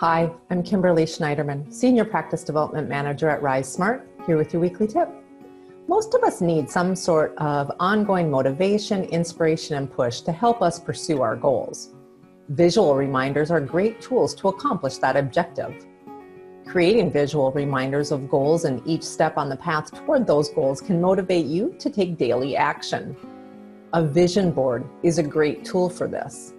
Hi, I'm Kimberly Schneiderman, Senior Practice Development Manager at RiseSmart, here with your weekly tip. Most of us need some sort of ongoing motivation, inspiration, and push to help us pursue our goals. Visual reminders are great tools to accomplish that objective. Creating visual reminders of goals and each step on the path toward those goals can motivate you to take daily action. A vision board is a great tool for this.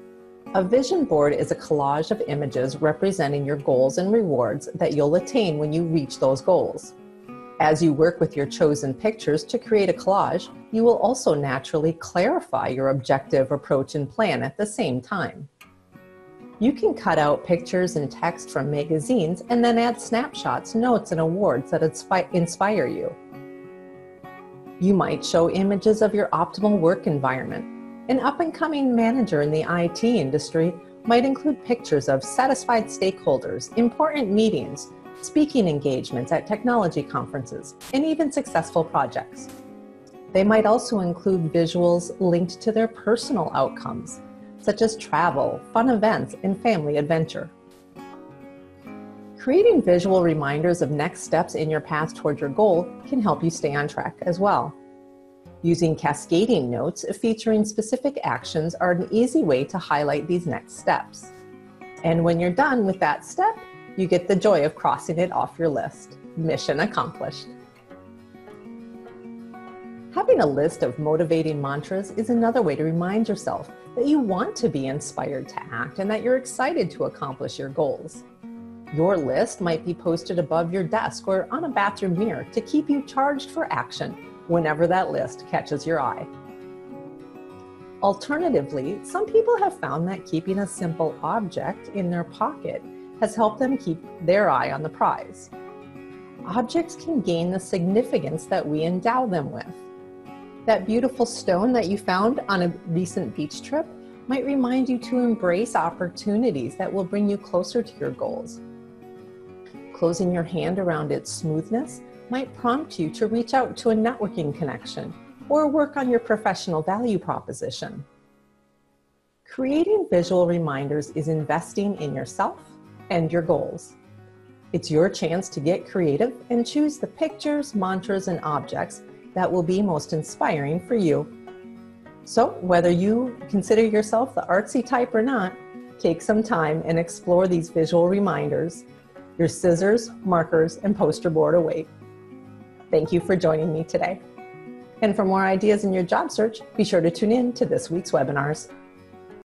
A vision board is a collage of images representing your goals and rewards that you'll attain when you reach those goals. As you work with your chosen pictures to create a collage, you will also naturally clarify your objective, approach, and plan at the same time. You can cut out pictures and text from magazines and then add snapshots, notes, and awards that inspire you. You might show images of your optimal work environment an up and coming manager in the IT industry might include pictures of satisfied stakeholders, important meetings, speaking engagements at technology conferences, and even successful projects. They might also include visuals linked to their personal outcomes, such as travel, fun events, and family adventure. Creating visual reminders of next steps in your path toward your goal can help you stay on track as well. Using cascading notes featuring specific actions are an easy way to highlight these next steps. And when you're done with that step, you get the joy of crossing it off your list. Mission accomplished. Having a list of motivating mantras is another way to remind yourself that you want to be inspired to act and that you're excited to accomplish your goals. Your list might be posted above your desk or on a bathroom mirror to keep you charged for action whenever that list catches your eye. Alternatively, some people have found that keeping a simple object in their pocket has helped them keep their eye on the prize. Objects can gain the significance that we endow them with. That beautiful stone that you found on a recent beach trip might remind you to embrace opportunities that will bring you closer to your goals. Closing your hand around its smoothness might prompt you to reach out to a networking connection or work on your professional value proposition. Creating visual reminders is investing in yourself and your goals. It's your chance to get creative and choose the pictures, mantras, and objects that will be most inspiring for you. So, whether you consider yourself the artsy type or not, take some time and explore these visual reminders. Your scissors, markers, and poster board await. Thank you for joining me today. And for more ideas in your job search, be sure to tune in to this week's webinars.